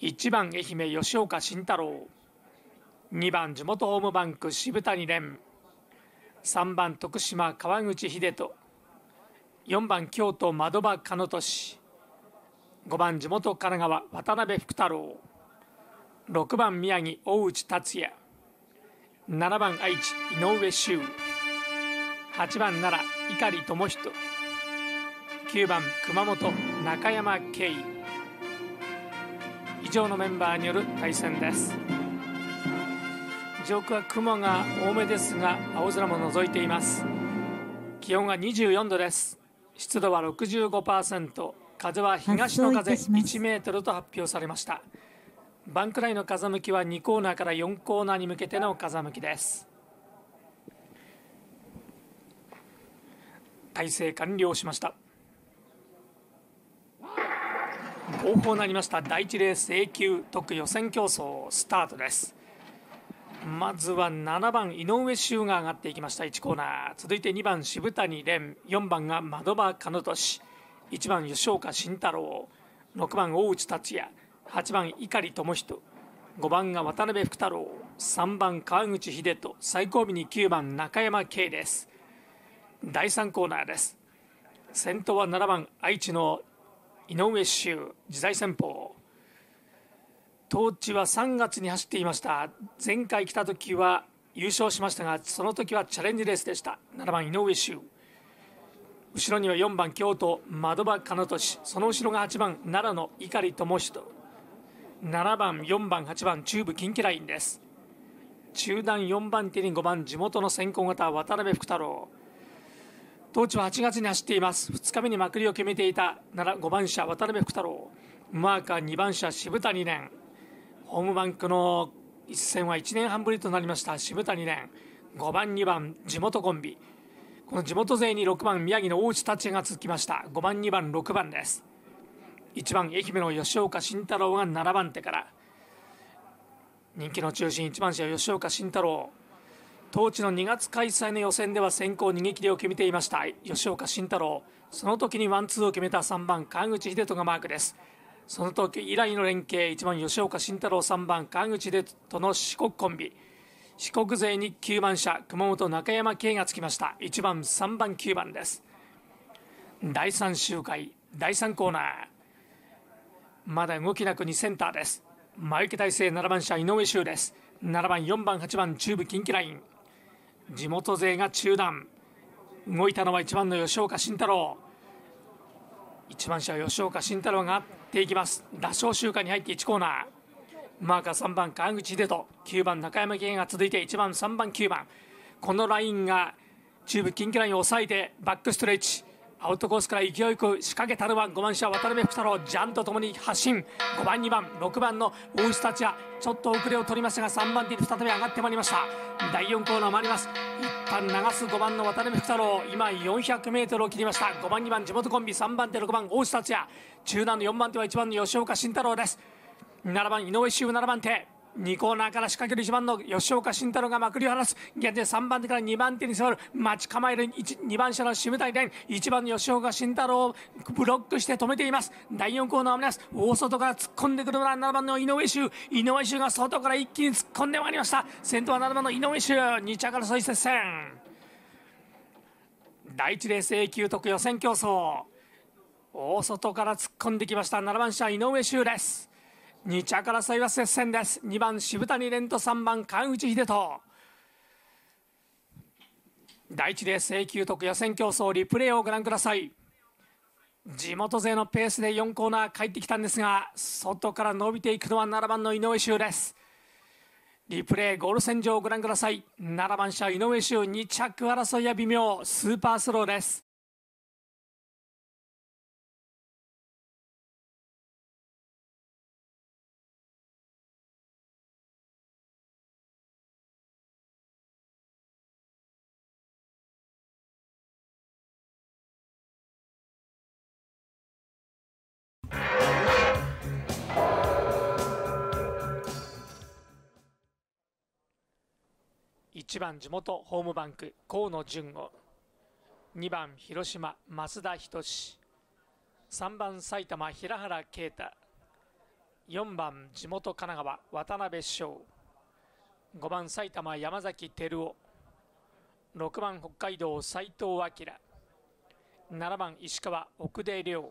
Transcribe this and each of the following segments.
1番愛媛吉岡慎太郎。2番地元ホームバンク渋谷蓮。3番徳島川口秀人。4番京都的場鹿野俊5番地元神奈川渡辺福太郎。6番宮城大内達也。7番愛知井上修8番奈良碇智人。9番熊本中山圭以上のメンバーによる対戦です。上空は雲が多めですが青空も覗いています。気温が24度です。湿度は65%風は東の風1メートルと発表されました。バンクライの風向きは2コーナーから4コーナーに向けての風向きです体制完了しました。後方なりました。第一レース A 級特予選競争スタートです。まずは7番井上修が上がっていきました。1コーナー。続いて2番渋谷蓮。4番が窓場鹿野俊1番吉岡慎太郎。6番大内達也。8番碇智人。5番が渡辺福太郎。3番川口秀人。最後尾に9番中山圭です。第3コーナーです。先頭は7番愛知の井上修自在戦法。トーチは3月に走っていました。前回来た時は優勝しましたがその時はチャレンジレースでした。7番井上修後ろには4番京都窓場金俊その後ろが8番奈良の碇智人。7番4番8番中部近畿ラインです。中段4番手に5番地元の先行型渡辺福太郎。当地は8月に走っています。2日目にまくりを決めていた。5番車渡辺福太郎。マーカー2番車渋谷蓮ホームバンクの一戦は1年半ぶりとなりました。渋谷蓮5番2番地元コンビ。この地元勢に6番宮城の大内達也が続きました。5番2番6番です。1番愛媛の吉岡慎太郎が7番手から。人気の中心1番車吉岡慎太郎。当地の2月開催の予選では先行逃げ切りを決めていました。吉岡慎太郎。その時にワンツーを決めた3番川口秀人がマークです。その時以来の連携1番吉岡慎太郎3番川口秀人の四国コンビ。四国勢に9番車熊本中山圭がつきました。1番3番9番です。第3周回第3コーナー。まだ動きなく2センターです。前受け体制7番車井上修です。7番4番8番中部近畿ライン。地元勢が中断。動いたのは1番の吉岡慎太郎。1番車吉岡慎太郎がっていきます。打賞周回に入って1コーナー。マーカー3番川口秀人。9番中山健が続いて1番3番9番。このラインが中部近畿ラインを抑えてバックストレッチ。アウトコースから勢いよく仕掛けたのは5番車渡辺福太郎ジャンとともに発進。5番2番6番の大石達也ちょっと遅れを取りましたが3番手に再び上がってまいりました。第4コーナー回ります。一旦流す5番の渡辺福太郎今 400m を切りました。5番2番地元コンビ3番手6番大石達也中段の4番手は1番の吉岡慎太郎です。7番井上修7番手。2コーナーから仕掛ける1番の吉岡慎太郎がまくりを離す。現在3番手から2番手に迫る。待ち構える 2, 番車の渋谷蓮1番の吉岡慎太郎をブロックして止めています。第4コーナーを目指す。大外から突っ込んでくるのは7番の井上修井上修が外から一気に突っ込んでまいりました。先頭は7番の井上修2着争い接戦第1レース A 級特予選競争。大外から突っ込んできました7番車井上修です。2着争いは接戦です。2番渋谷蓮と3番川口秀人。第1レース A 級特予選競争リプレイをご覧ください。地元勢のペースで4コーナー帰ってきたんですが外から伸びていくのは7番の井上修です。リプレイゴール線上をご覧ください。7番車井上修2着争いは微妙。スーパースローです。1番地元ホームバンク河野純吾。2番広島増田仁3番埼玉平原啓太。4番地元神奈川渡辺翔。5番埼玉山崎照夫。6番北海道斉藤明。7番石川奥出亮。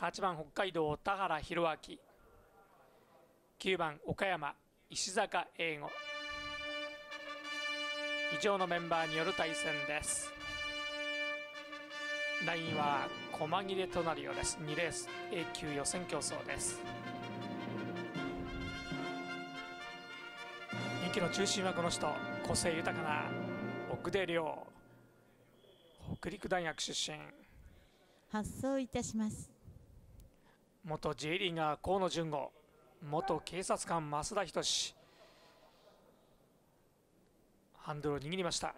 8番北海道田原弘明。9番岡山石坂英吾。以上のメンバーによる対戦です。ラインは細切れとなるようです。2レース A 級予選競争です。人気の中心はこの人個性豊かな奥出亮北陸大学出身。発送いたします。元 J リーガー河野純吾元警察官増田仁ハンドルを握りました。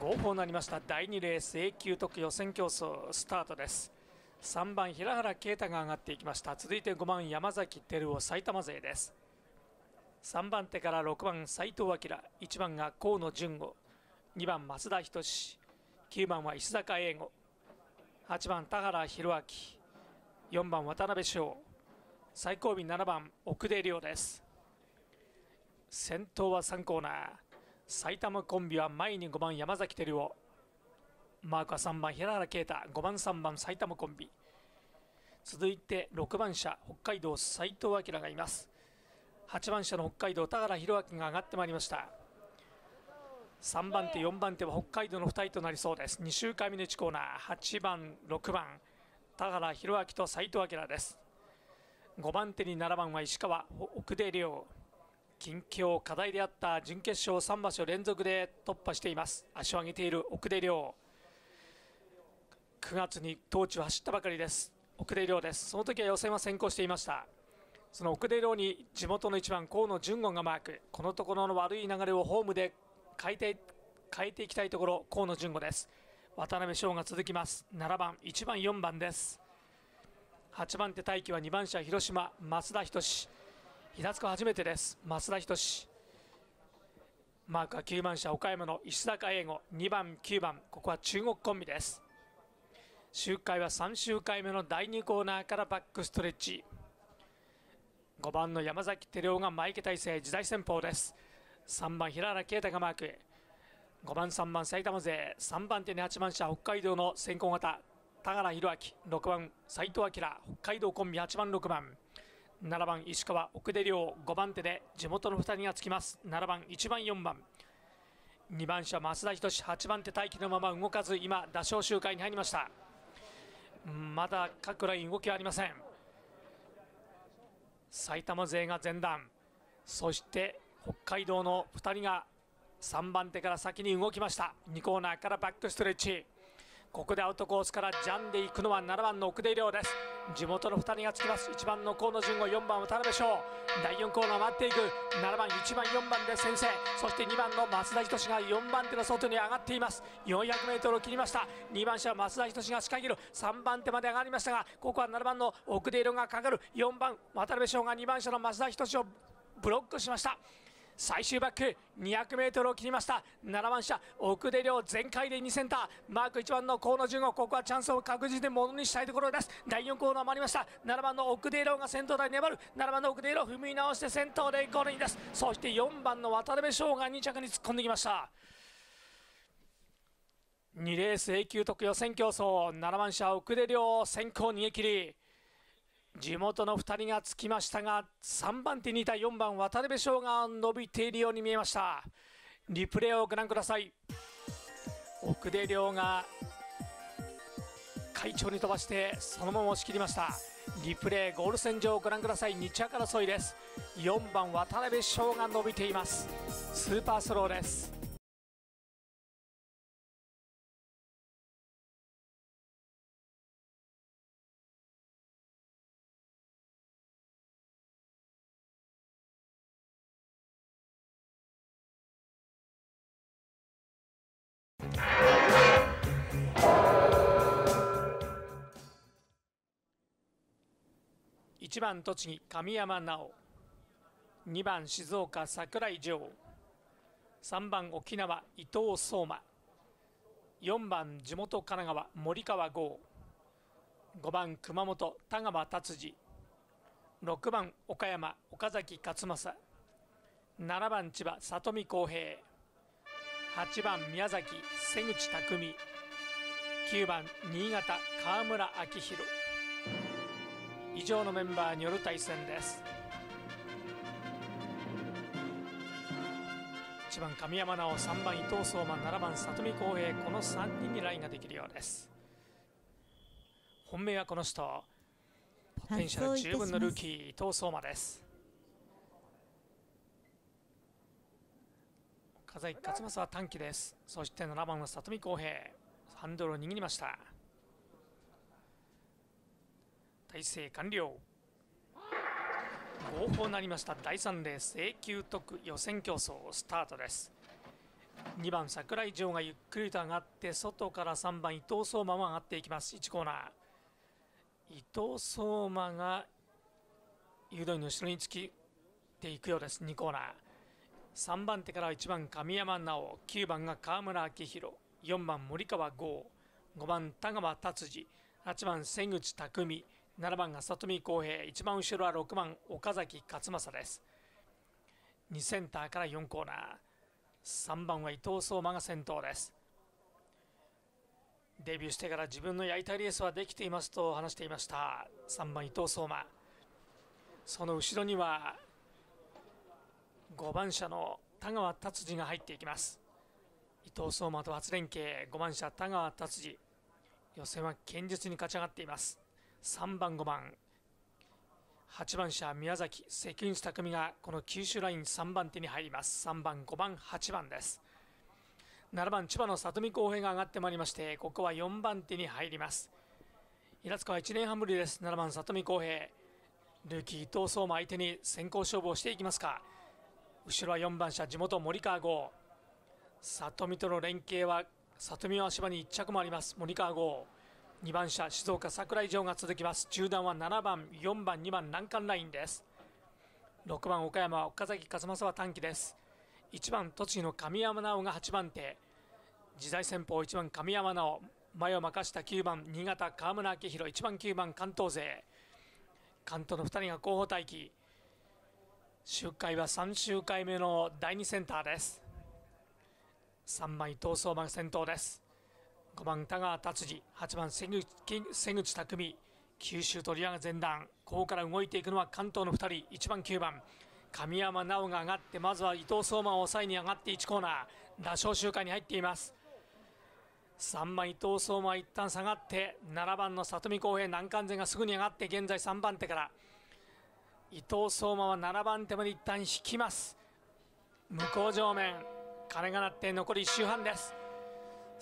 合法になりました。第2レース A 級特予選競争スタートです。3番平原啓太が上がっていきました。続いて5番山崎照夫埼玉勢です。3番手から6番斉藤明。1番が河野純吾。2番増田仁9番は石坂英吾。8番田原弘明。4番渡辺翔。最後尾7番奥出亮です。先頭は3コーナー。埼玉コンビは前に5番山崎照夫。マークは3番平原啓太。5番3番埼玉コンビ。続いて6番車北海道斉藤明がいます。8番車の北海道田原弘明が上がってまいりました。3番手4番手は北海道の2人となりそうです。2周回目の1コーナー。8番6番田原弘明と斉藤明です。5番手に7番は石川奥出亮。近況課題であった準決勝3場所連続で突破しています。足を上げている奥出亮9月にトーチを走ったばかりです。奥出亮です。その時は予選は先行していました。その奥出亮に地元の1番河野純吾がマーク。このところの悪い流れをホームで変えて変えていきたいところ河野純吾です。渡辺翔が続きます。7番1番4番です。8番手待機は2番車広島増田仁平塚初めてです。増田仁マークは9番車岡山の石坂英吾2番9番。ここは中国コンビです。周回は3周回目の第2コーナーからバックストレッチ。5番の山崎照夫が前池体制時代先鋒です。3番平原啓太がマーク。5番3番埼玉勢。3番手に8番車北海道の先行型。田原弘明。6番斉藤明。北海道コンビ8番6番。7番石川。奥出亮5番手で地元の2人がつきます。7番1番4番。2番車増田仁。8番手待機のまま。動かず今打賞周回に入りました。まだ各ライン動きはありません。埼玉勢が前段。そして北海道の2人が3番手から先に動きました。2コーナーからバックストレッチ。ここでアウトコースからジャンで行くのは7番の奥出亮です。地元の2人がつきます。1番の河野純吾4番渡辺翔。第4コーナー待っていく。7番1番4番で先制。そして2番の増田仁が4番手の外に上がっています。400m を切りました。2番車増田仁が仕掛ける。3番手まで上がりましたがここは7番の奥出色がかかる。4番渡辺翔が2番車の増田仁をブロックしました。最終バック 200m を切りました。7番車奥出亮全開で2センターマーク1番の河野純吾ここはチャンスを確実にものにしたいところです。第4コーナーもありました。7番の奥出亮が先頭台粘る。7番の奥出亮踏み直して先頭で5人です。そして4番の渡辺翔が2着に突っ込んできました。2レース A 級特予選競争。7番車奥出亮先行逃げ切り。地元の2人がつきましたが3番手にいた4番渡辺翔が伸びているように見えました。リプレイをご覧ください。奥出亮が快調に飛ばしてそのまま押し切りました。リプレイゴール線上をご覧ください。2着争いです。4番渡辺翔が伸びています。スーパースローです。1番栃木神山直2番静岡櫻井城。3番沖縄伊藤相馬4番地元神奈川森川剛5番熊本田川達治。6番岡山岡崎勝正。7番千葉里見康平。8番宮崎瀬口匠。9番新潟河村明宏。以上のメンバーによる対戦です。1番神山直3番伊藤相馬7番里見康平この3人にラインができるようです。本命はこの人。ポテンシャル十分のルーキー伊藤相馬です。岡崎勝正は短期です。そして7番は里見康平ハンドルを握りました。体勢完了合法なりました。第3レース A 級特予選競争スタートです。2番櫻井城がゆっくりと上がって外から3番伊藤相馬も上がっていきます。1コーナー。伊藤相馬が誘導員の後ろにつきていくようです。2コーナー。3番手から1番神山直9番が川村明宏。4番森川剛5番田川達治。8番瀬口匠。7番が里見康平一番後ろは6番岡崎勝正です。2センターから4コーナー。3番は伊藤相馬が先頭です。デビューしてから自分のやりたいレースはできていますと話していました。3番伊藤相馬。その後ろには5番車の田川達治が入っていきます。伊藤相馬と初連携。5番車田川達治。予選は堅実に勝ち上がっています。3番5番。8番車宮崎関口匠がこの九州ライン3番手に入ります。3番5番8番です。7番千葉の里見公平が上がってまいりましてここは4番手に入ります。平塚は1年半ぶりです。7番里見公平。ルーキー伊藤相馬相手に先行勝負をしていきますか。後ろは4番車地元森川剛里見との連携は里見は足場に1着もあります。森川剛2番車静岡桜井城が続きます。中段は7番4番2番難関ラインです。6番岡山岡崎勝正は短期です。1番栃木の神山直が8番手。時代先鋒1番神山直。前を任した9番新潟河村明宏1番9番関東勢。関東の2人が後方待機。周回は3周回目の第2センターです。3番伊藤相馬が先頭です。5番田川達治8番瀬口瀬口匠九州とリアが前段。ここから動いていくのは関東の2人。1番9番。神山直が上がってまずは伊藤相馬を抑えに上がって1コーナー。打賞周回に入っています。3番伊藤相馬は一旦下がって7番の里見公平南関勢がすぐに上がって現在3番手から。伊藤相馬は7番手まで一旦引きます。向こう正面鐘が鳴って残り1周半です。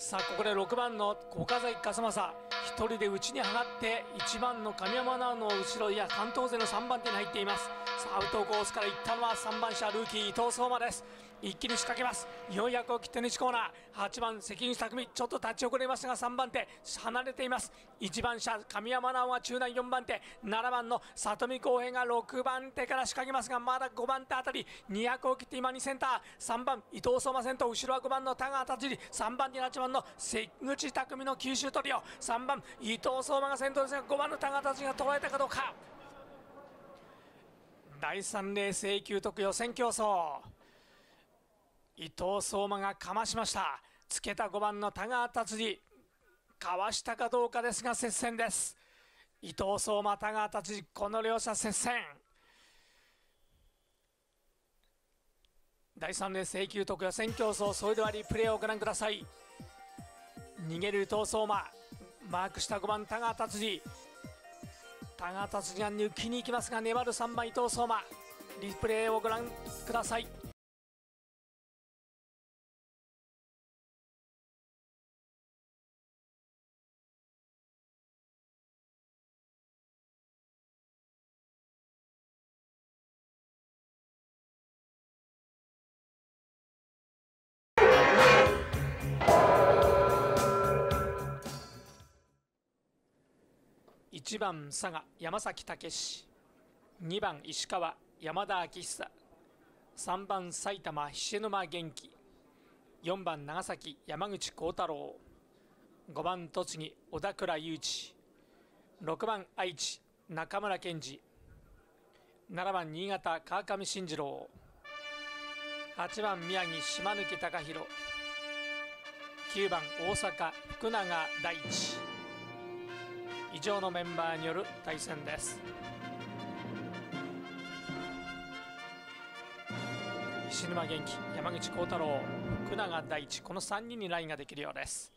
さあここで6番の岡崎勝正。1人で内に上がって1番の神山直の後ろや関東勢の3番手に入っています。さあアウトコースから行ったのは3番車ルーキー伊藤相馬です。一気に仕掛けます。400を切って西コーナー8番関口匠ちょっと立ち遅れますが3番手離れています。1番車神山直が中段4番手7番の里見公平が6番手から仕掛けますがまだ5番手あたり200を切って今2センター。3番伊藤相馬先頭後ろは5番の田川達治。3番に8番の関口匠の九州トリオ。3番伊藤相馬が先頭ですが5番の田川達治が捉えたかどうか。第3レース A 級特予選競争。伊藤相馬がかましました。つけた5番の田川達治。かわしたかどうかですが接戦です。伊藤相馬田川達治この両者接戦。第3レース A 級特予選競争それではリプレイをご覧ください。逃げる伊藤相馬。マークした5番田川達治。田川達治が抜きに行きますが粘る3番伊藤相馬。リプレイをご覧ください。1番佐賀山崎武史。2番石川山田昭久。3番埼玉菱沼元気。4番長崎山口幸太郎。5番栃木小田倉雄一。6番愛知中村健二。7番新潟川上慎次郎。8番宮城島貫貴弘9番大阪福永大地。以上のメンバーによる対戦です。石沼元気山口幸太郎福永大地この3人にラインができるようです。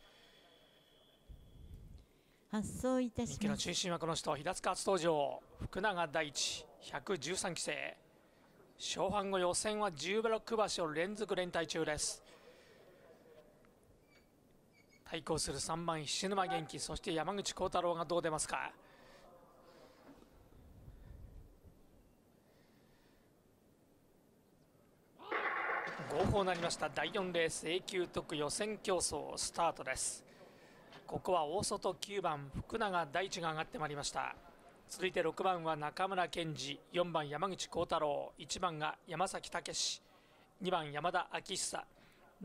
発送いたします。中心はこの人平塚初登場福永大地113期生。勝敗後予選は16馬所連続連帯中です対抗する3番菱沼元気そして山口幸太郎がどう出ますか？合法なりました。第4レース A 級特予選競争スタートです。ここは大外9番福永大地が上がってまいりました。続いて6番は中村健二4番山口幸太郎1番が山崎武2番山田昭久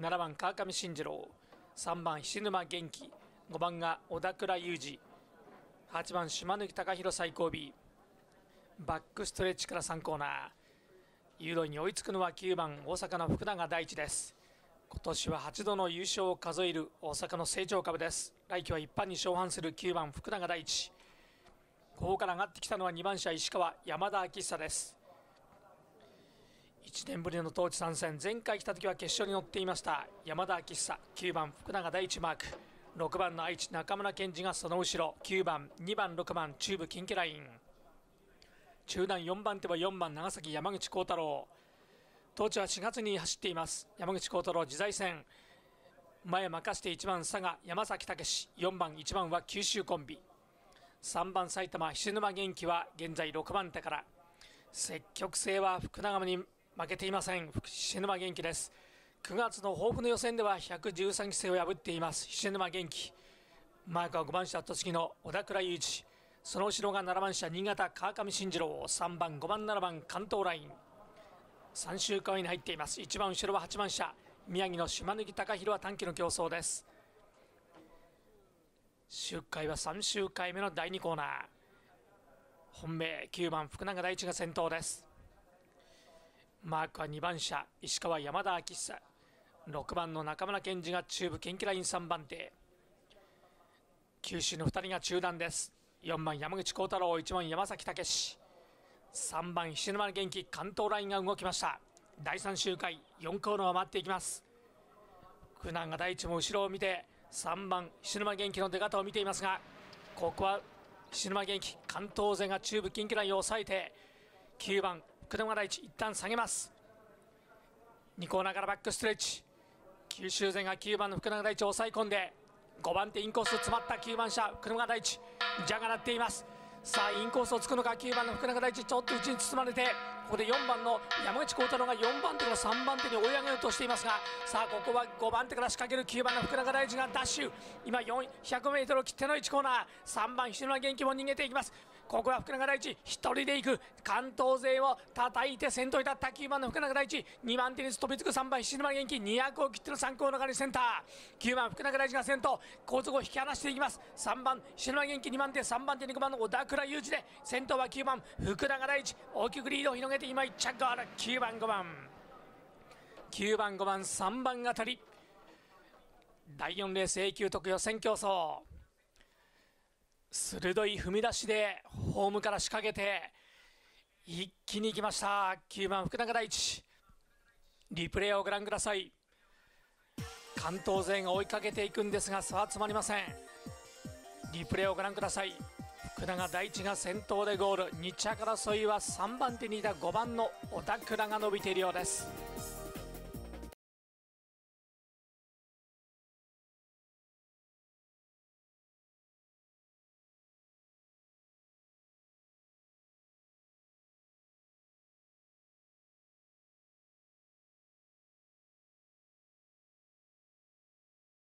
7番川上慎次郎。3番菱沼元気。5番が小田倉裕二。8番島貫貴弘最後尾。バックストレッチから3コーナー。誘導に追いつくのは9番大阪の福永大地です。今年は8度の優勝を数える大阪の成長株です。来季は一般に勝敗する9番福永大地。ここから上がってきたのは2番車石川山田昭久です。1年ぶりの当地参戦。前回来た時は決勝に乗っていました。山田昭久9番福永大地マーク。6番の愛知中村健二がその後ろ。9番2番6番中部近畿ライン。中段4番手は4番長崎山口幸太郎。当地は4月に走っています。山口幸太郎自在戦前任して1番佐賀山崎武史。4番1番は九州コンビ。3番埼玉菱沼元気は現在6番手から。積極性は福永に負けていません。菱沼元気です。9月の豊富の予選では113期生を破っています。菱沼元気。マークは5番車栃木の小田倉雄一。その後ろが7番車新潟川上慎次郎。3番5番7番関東ライン。3周回に入っています。1番後ろは8番車。宮城の島貫貴弘は短期の競争です。周回は3周回目の第2コーナー。本命9番福永大地が先頭です。マークは2番車石川山田昭久。6番の中村健二が中部近畿ライン3番手。九州の2人が中段です。4番山口幸太郎1番山崎武史。3番菱沼元気関東ラインが動きました。第3周回4コーナーを回っていきます。福永大地も後ろを見て3番菱沼元気の出方を見ていますがここは菱沼元気関東勢が中部近畿ラインを抑えて9番福永大地一旦下げます。2コーナーからバックストレッチ。九州勢が9番の福永大地を抑え込んで5番手インコース詰まった9番車福永大地ジャが鳴っています。さあインコースをつくのか9番の福永大地ちょっと内に包まれてここで4番の山口幸太郎が4番手から3番手に追い上げようとしていますがさあここは5番手から仕掛ける9番の福永大地がダッシュ。今 400m を切っての1コーナー。3番菱沼元気も逃げていきます。ここは福永大地1人で行く。関東勢を叩いて先頭に立った9番の福永大地2番手に飛びつく3番菱沼元気200を切っての3コーナーからセンター。9番福永大地が先頭後続を引き離していきます。3番菱沼元気2番手3番手に5番の小田倉裕二で先頭は9番福永大地大きくリードを広げて今1着が9番5番。9番5番3番あたり。第4レース A 級特予選競争鋭い踏み出しでホームから仕掛けて一気に行きました。9番福永大地リプレイをご覧ください。関東勢が追いかけていくんですが差は詰まりません。リプレイをご覧ください。福永大地が先頭でゴール。2着争いは3番手にいた5番の小田倉が伸びているようです。